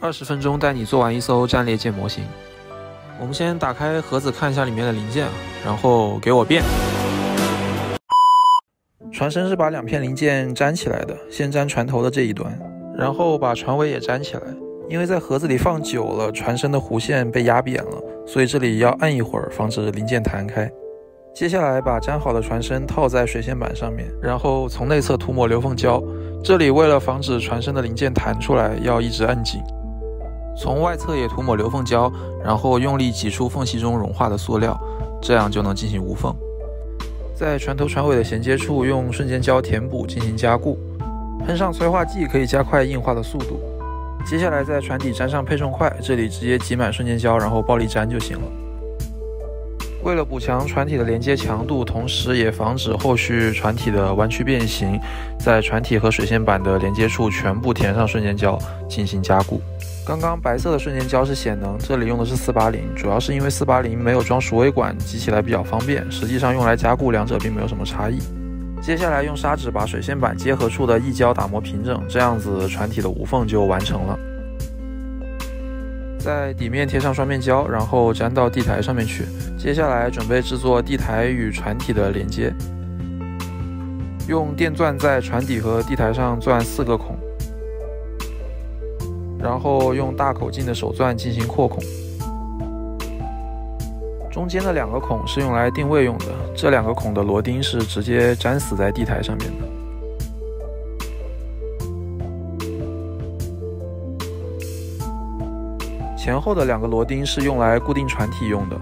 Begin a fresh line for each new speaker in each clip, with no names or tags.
二十分钟带你做完一艘战列舰模型。我们先打开盒子看一下里面的零件，然后给我变。船身是把两片零件粘起来的，先粘船头的这一端，然后把船尾也粘起来。因为在盒子里放久了，船身的弧线被压扁了，所以这里要按一会儿，防止零件弹开。接下来把粘好的船身套在水线板上面，然后从内侧涂抹流缝胶。这里为了防止船身的零件弹出来，要一直按紧。从外侧也涂抹流缝胶，然后用力挤出缝隙中融化的塑料，这样就能进行无缝。在船头船尾的衔接处用瞬间胶填补进行加固，喷上催化剂可以加快硬化的速度。接下来在船底粘上配重块，这里直接挤满瞬间胶，然后暴力粘就行了。为了补强船体的连接强度，同时也防止后续船体的弯曲变形，在船体和水线板的连接处全部填上瞬间胶进行加固。刚刚白色的瞬间胶是显能，这里用的是四八零，主要是因为四八零没有装鼠尾管，挤起来比较方便。实际上用来加固，两者并没有什么差异。接下来用砂纸把水线板接合处的溢胶打磨平整，这样子船体的无缝就完成了。在底面贴上双面胶，然后粘到地台上面去。接下来准备制作地台与船体的连接，用电钻在船底和地台上钻四个孔。然后用大口径的手钻进行扩孔，中间的两个孔是用来定位用的，这两个孔的螺钉是直接粘死在地台上面的。前后的两个螺钉是用来固定船体用的，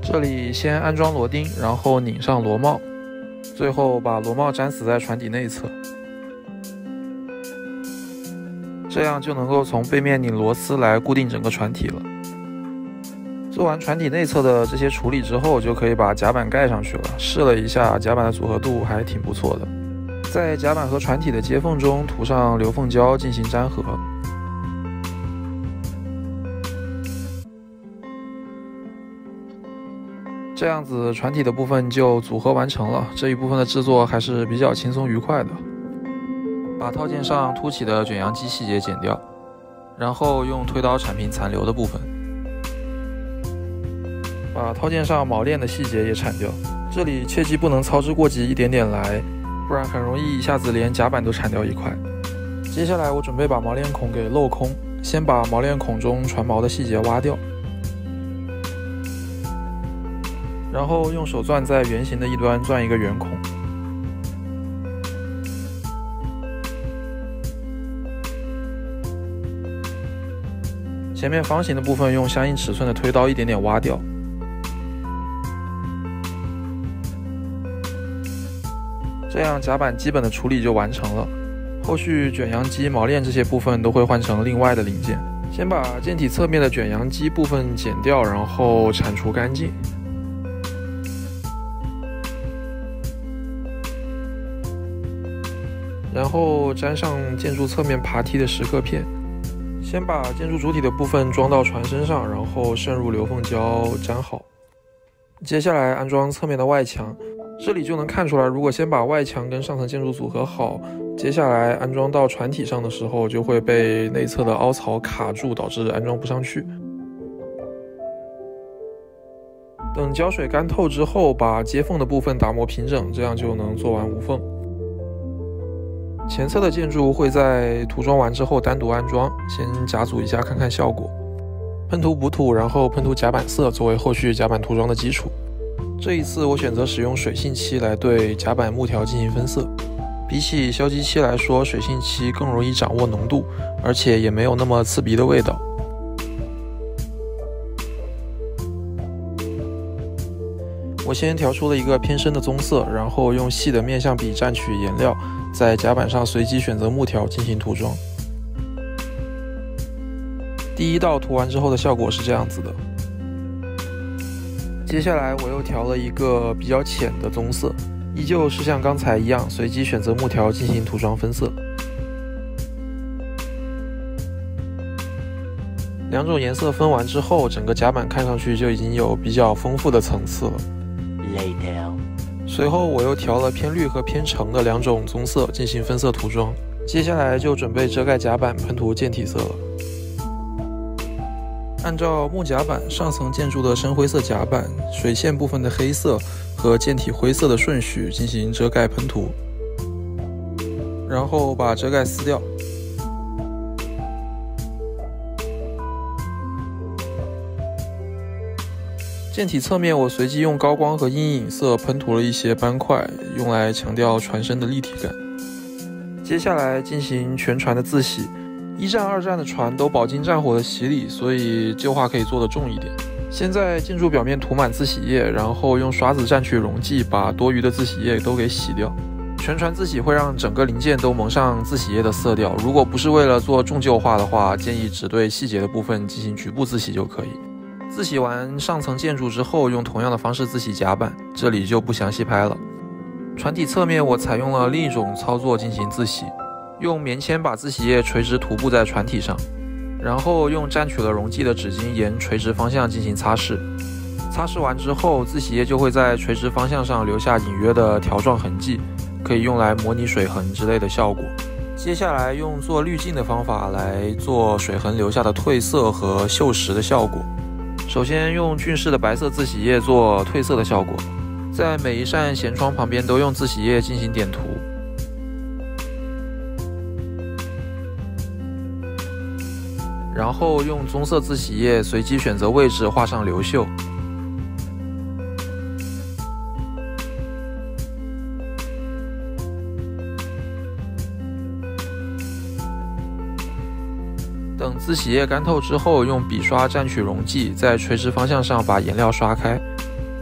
这里先安装螺钉，然后拧上螺帽，最后把螺帽粘死在船底内侧。这样就能够从背面拧螺丝来固定整个船体了。做完船体内侧的这些处理之后，就可以把甲板盖上去了。试了一下，甲板的组合度还挺不错的。在甲板和船体的接缝中涂上流缝胶进行粘合，这样子船体的部分就组合完成了。这一部分的制作还是比较轻松愉快的。把套件上凸起的卷扬机细节剪掉，然后用推刀铲平残留的部分。把套件上铆链的细节也铲掉，这里切记不能操之过急，一点点来，不然很容易一下子连甲板都铲掉一块。接下来我准备把铆链孔给镂空，先把铆链孔中船锚的细节挖掉，然后用手钻在圆形的一端钻一个圆孔。前面方形的部分用相应尺寸的推刀一点点挖掉，这样甲板基本的处理就完成了。后续卷扬机、锚链这些部分都会换成另外的零件。先把舰体侧面的卷扬机部分剪掉，然后铲除干净，然后粘上建筑侧面爬梯的石刻片。先把建筑主体的部分装到船身上，然后渗入流缝胶粘好。接下来安装侧面的外墙，这里就能看出来，如果先把外墙跟上层建筑组合好，接下来安装到船体上的时候就会被内侧的凹槽卡住，导致安装不上去。等胶水干透之后，把接缝的部分打磨平整，这样就能做完无缝。前侧的建筑会在涂装完之后单独安装，先甲组一下看看效果。喷涂补土，然后喷涂甲板色作为后续甲板涂装的基础。这一次我选择使用水性漆来对甲板木条进行分色，比起硝基漆来说，水性漆更容易掌握浓度，而且也没有那么刺鼻的味道。我先调出了一个偏深的棕色，然后用细的面相笔蘸取颜料。在甲板上随机选择木条进行涂装。第一道涂完之后的效果是这样子的。接下来我又调了一个比较浅的棕色，依旧是像刚才一样随机选择木条进行涂装分色。两种颜色分完之后，整个甲板看上去就已经有比较丰富的层次了。随后我又调了偏绿和偏橙的两种棕色进行分色涂装，接下来就准备遮盖甲板喷涂舰体色了。按照木甲板上层建筑的深灰色甲板、水线部分的黑色和舰体灰色的顺序进行遮盖喷涂，然后把遮盖撕掉。舰体侧面我随机用高光和阴影色喷涂了一些斑块，用来强调船身的立体感。接下来进行全船的自洗。一战、二战的船都饱经战火的洗礼，所以旧化可以做得重一点。先在建筑表面涂满自洗液，然后用刷子蘸取溶剂，把多余的自洗液都给洗掉。全船自洗会让整个零件都蒙上自洗液的色调。如果不是为了做重旧化的话，建议只对细节的部分进行局部自洗就可以。自洗完上层建筑之后，用同样的方式自洗甲板，这里就不详细拍了。船体侧面我采用了另一种操作进行自洗。用棉签把自洗液垂直涂布在船体上，然后用蘸取了溶剂的纸巾沿垂直方向进行擦拭。擦拭完之后，自洗液就会在垂直方向上留下隐约的条状痕迹，可以用来模拟水痕之类的效果。接下来用做滤镜的方法来做水痕留下的褪色和锈蚀的效果。首先用俊士的白色自洗液做褪色的效果，在每一扇舷窗旁边都用自洗液进行点涂。然后用棕色自洗液随机选择位置画上流锈，自洗液干透之后，用笔刷蘸取溶剂，在垂直方向上把颜料刷开。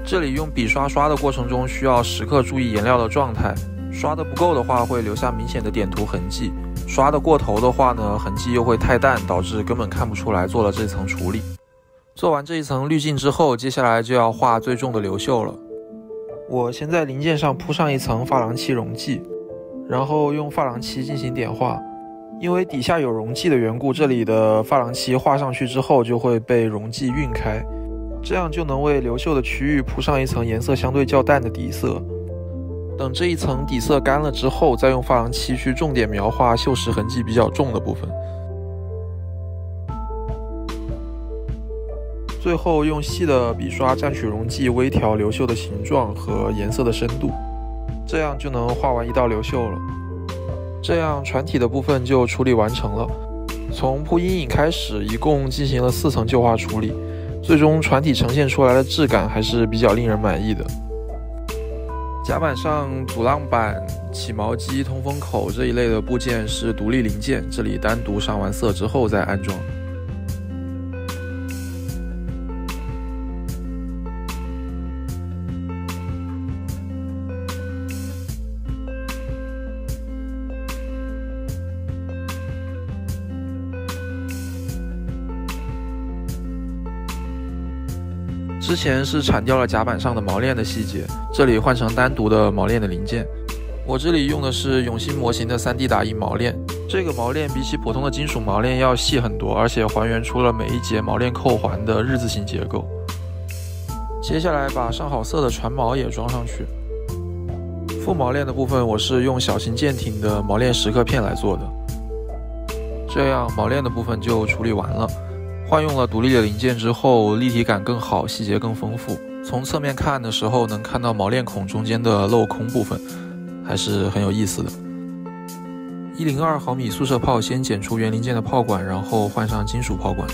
这里用笔刷刷的过程中，需要时刻注意颜料的状态，刷的不够的话，会留下明显的点涂痕迹。刷的过头的话呢，痕迹又会太淡，导致根本看不出来做了这层处理。做完这一层滤镜之后，接下来就要画最重的流锈了。我先在零件上铺上一层珐琅漆溶剂，然后用珐琅漆进行点画。因为底下有溶剂的缘故，这里的珐琅漆画上去之后就会被溶剂晕开，这样就能为流锈的区域铺上一层颜色相对较淡的底色。等这一层底色干了之后，再用珐琅漆去重点描画锈蚀痕迹比较重的部分。最后用细的笔刷蘸取溶剂，微调流锈的形状和颜色的深度，这样就能画完一道流锈了。这样船体的部分就处理完成了。从铺阴影开始，一共进行了四层旧化处理，最终船体呈现出来的质感还是比较令人满意的。甲板上阻浪板、起锚机、通风口这一类的部件是独立零件，这里单独上完色之后再安装。之前是铲掉了甲板上的锚链的细节，这里换成单独的锚链的零件。我这里用的是永兴模型的 3D 打印锚链，这个锚链比起普通的金属锚链要细很多，而且还原出了每一节锚链扣环的日字形结构。接下来把上好色的船锚也装上去。副锚链的部分我是用小型舰艇的锚链蚀刻片来做的，这样锚链的部分就处理完了。换用了独立的零件之后，立体感更好，细节更丰富。从侧面看的时候，能看到锚链孔中间的镂空部分，还是很有意思的。一零二毫米速射炮先剪出原零件的炮管，然后换上金属炮管，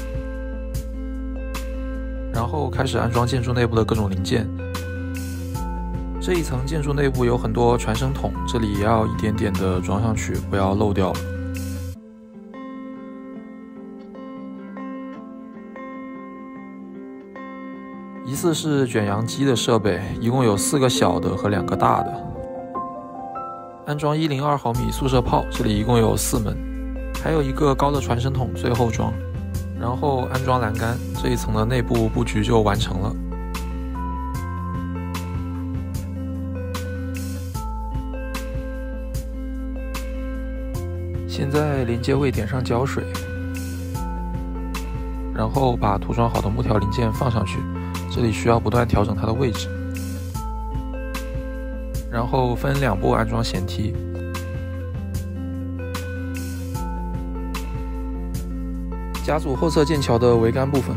然后开始安装建筑内部的各种零件。这一层建筑内部有很多传声筒，这里也要一点点的装上去，不要漏掉了。次是卷扬机的设备，一共有四个小的和两个大的。安装一零二毫米速射炮，这里一共有四门，还有一个高的传声筒，最后装。然后安装栏杆，这一层的内部布局就完成了。现在连接位点上胶水，然后把涂装好的木条零件放上去。这里需要不断调整它的位置，然后分两步安装舷梯。甲组后侧剑桥的桅杆部分，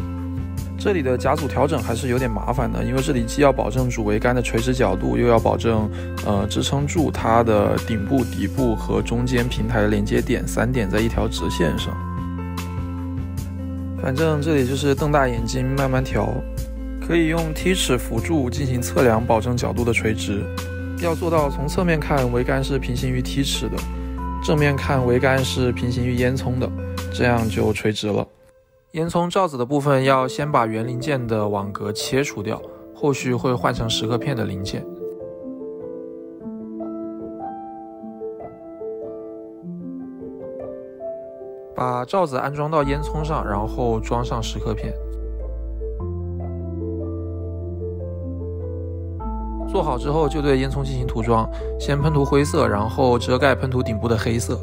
这里的夹组调整还是有点麻烦的，因为这里既要保证主桅杆的垂直角度，又要保证呃支撑住它的顶部、底部和中间平台的连接点三点在一条直线上。反正这里就是瞪大眼睛慢慢调，可以用梯尺辅助进行测量，保证角度的垂直。要做到从侧面看桅杆是平行于梯尺的，正面看桅杆是平行于烟囱的，这样就垂直了。烟囱罩子的部分要先把原零件的网格切除掉，后续会换成蚀刻片的零件。把罩子安装到烟囱上，然后装上蚀刻片。做好之后就对烟囱进行涂装，先喷涂灰色，然后遮盖喷涂顶部的黑色。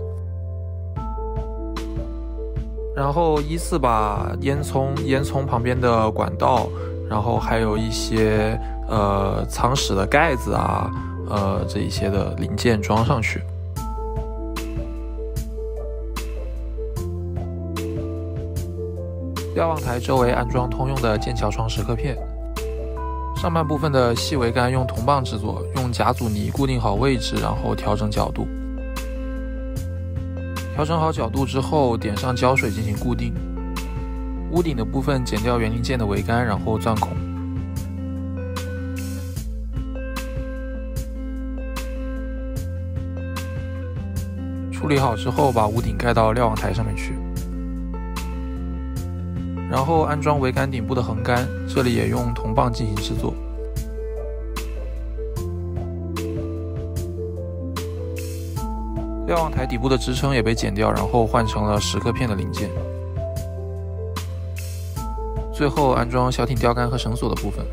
然后依次把烟囱、烟囱旁边的管道，然后还有一些呃藏室的盖子啊，呃这一些的零件装上去。瞭望台周围安装通用的剑桥窗蚀刻片，上半部分的细桅杆用铜棒制作，用夹阻尼固定好位置，然后调整角度。调整好角度之后，点上胶水进行固定。屋顶的部分剪掉园林件的桅杆，然后钻孔。处理好之后，把屋顶盖到瞭望台上面去。然后安装桅杆顶部的横杆，这里也用铜棒进行制作。瞭望台底部的支撑也被剪掉，然后换成了蚀刻片的零件。最后安装小艇钓竿和绳索的部分，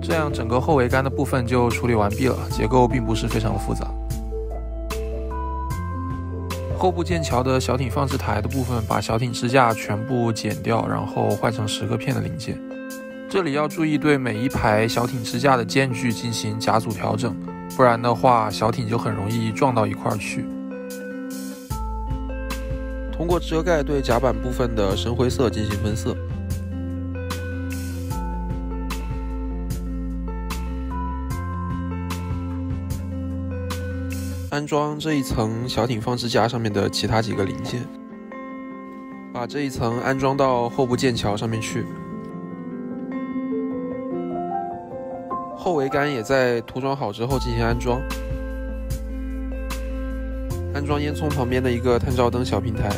这样整个后桅杆的部分就处理完毕了。结构并不是非常的复杂。后部剑桥的小艇放置台的部分，把小艇支架全部剪掉，然后换成十个片的零件。这里要注意对每一排小艇支架的间距进行夹组调整。不然的话，小艇就很容易撞到一块儿去。通过遮盖对甲板部分的深灰色进行分色。安装这一层小艇放置架上面的其他几个零件，把这一层安装到后部剑桥上面去。后桅杆也在涂装好之后进行安装，安装烟囱旁边的一个探照灯小平台，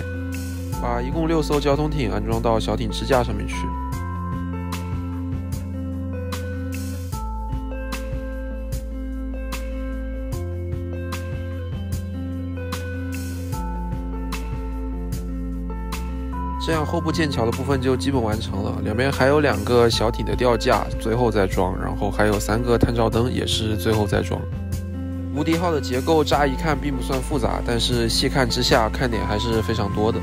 把一共六艘交通艇安装到小艇支架上面去。这样后部剑桥的部分就基本完成了，两边还有两个小艇的吊架，最后再装，然后还有三个探照灯也是最后再装。无敌号的结构乍一看并不算复杂，但是细看之下看点还是非常多的。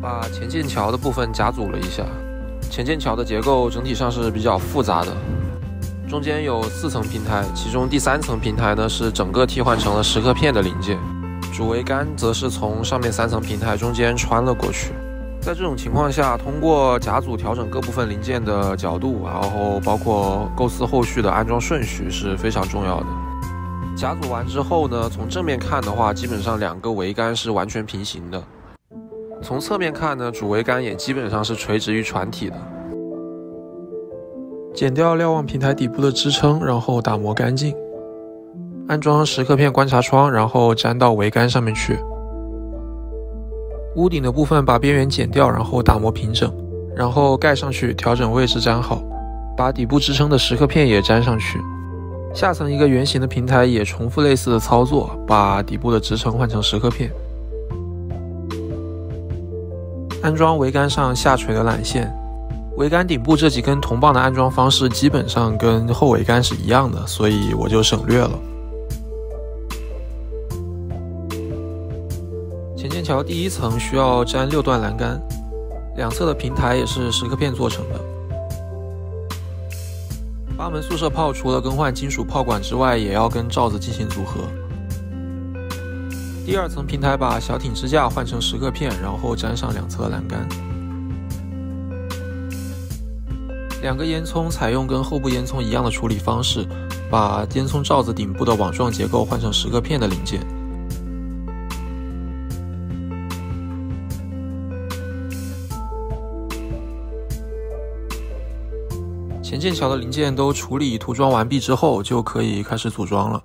把前剑桥的部分夹组了一下，前剑桥的结构整体上是比较复杂的，中间有四层平台，其中第三层平台呢是整个替换成了蚀刻片的零件。主桅杆则是从上面三层平台中间穿了过去。在这种情况下，通过甲组调整各部分零件的角度，然后包括构思后续的安装顺序是非常重要的。甲组完之后呢，从正面看的话，基本上两个桅杆是完全平行的；从侧面看呢，主桅杆也基本上是垂直于船体的。剪掉瞭望平台底部的支撑，然后打磨干净。安装蚀刻片观察窗，然后粘到桅杆上面去。屋顶的部分把边缘剪掉，然后打磨平整，然后盖上去，调整位置粘好。把底部支撑的蚀刻片也粘上去。下层一个圆形的平台也重复类似的操作，把底部的支撑换成蚀刻片。安装桅杆上下垂的缆线。桅杆顶部这几根铜棒的安装方式基本上跟后桅杆是一样的，所以我就省略了。桥第一层需要粘六段栏杆，两侧的平台也是蚀刻片做成的。八门速射炮除了更换金属炮管之外，也要跟罩子进行组合。第二层平台把小艇支架换成蚀刻片，然后粘上两侧栏杆。两个烟囱采用跟后部烟囱一样的处理方式，把烟囱罩子顶部的网状结构换成十个片的零件。前剑桥的零件都处理涂装完毕之后，就可以开始组装了。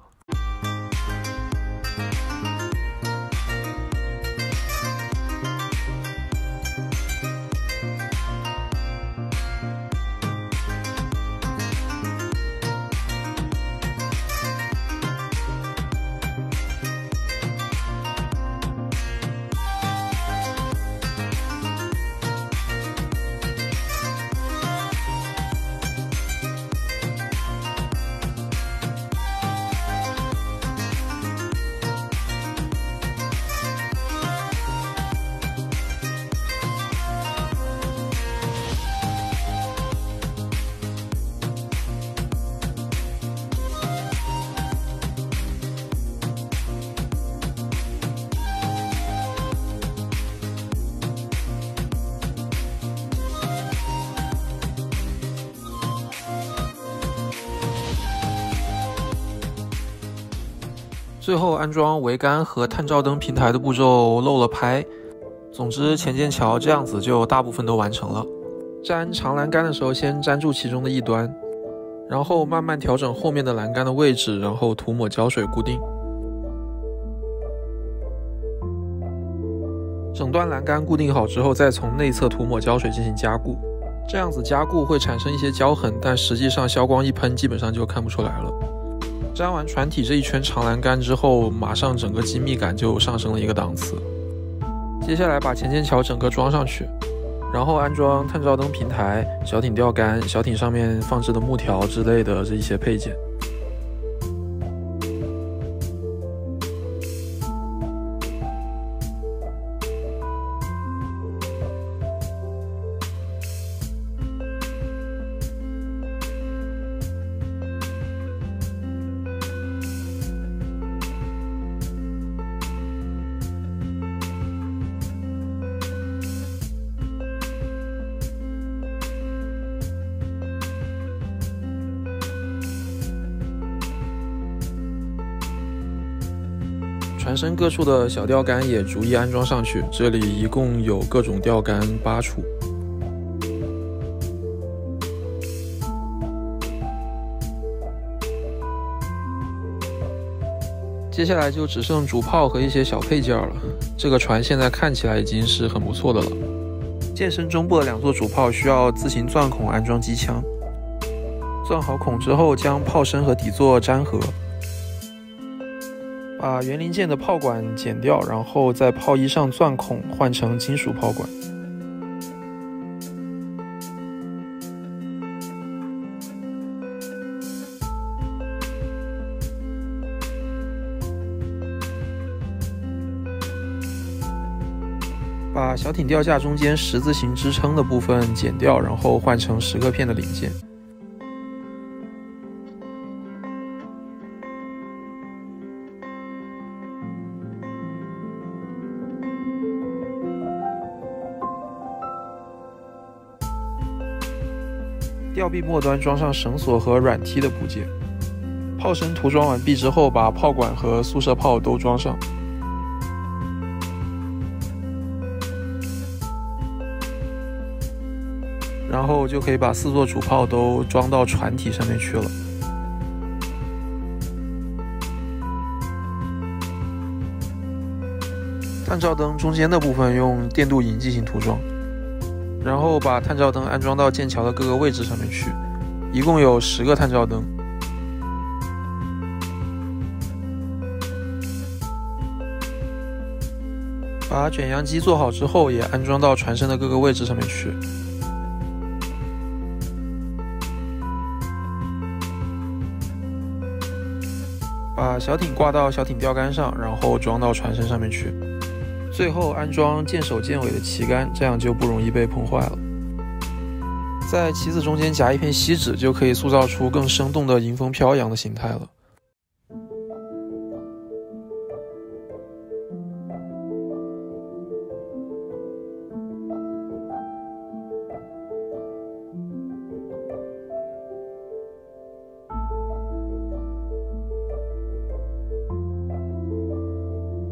最后安装桅杆和探照灯平台的步骤漏了拍。总之，前剑桥这样子就大部分都完成了。粘长栏杆的时候，先粘住其中的一端，然后慢慢调整后面的栏杆的位置，然后涂抹胶水固定。整段栏杆固定好之后，再从内侧涂抹胶水进行加固。这样子加固会产生一些胶痕，但实际上消光一喷，基本上就看不出来了。粘完船体这一圈长栏杆之后，马上整个机密感就上升了一个档次。接下来把前舰桥整个装上去，然后安装探照灯平台、小艇钓竿、小艇上面放置的木条之类的这一些配件。船身各处的小钓竿也逐一安装上去，这里一共有各种钓竿八处。接下来就只剩主炮和一些小配件了。这个船现在看起来已经是很不错的了。舰身中部的两座主炮需要自行钻孔安装机枪，钻好孔之后，将炮身和底座粘合。把原零件的炮管剪掉，然后在炮衣上钻孔，换成金属炮管。把小艇吊架中间十字形支撑的部分剪掉，然后换成十个片的零件。吊臂末端装上绳索和软梯的部件。炮身涂装完毕之后，把炮管和速射炮都装上，然后就可以把四座主炮都装到船体上面去了。探照灯中间的部分用电镀银进行涂装。然后把探照灯安装到剑桥的各个位置上面去，一共有十个探照灯。把卷扬机做好之后，也安装到船身的各个位置上面去。把小艇挂到小艇钓竿上，然后装到船身上面去。最后安装见首见尾的旗杆，这样就不容易被碰坏了。在旗子中间夹一片锡纸，就可以塑造出更生动的迎风飘扬的形态了。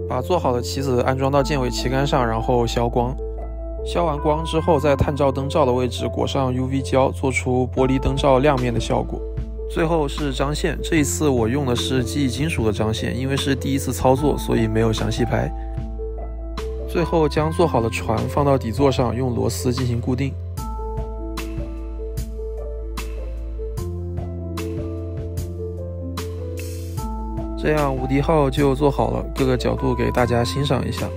把做好的棋子安装到舰尾旗杆上，然后消光。消完光之后，在探照灯罩的位置裹上 UV 胶，做出玻璃灯罩亮面的效果。最后是张线，这一次我用的是记忆金属的张线，因为是第一次操作，所以没有详细拍。最后将做好的船放到底座上，用螺丝进行固定。这样无敌号就做好了，各个角度给大家欣赏一下。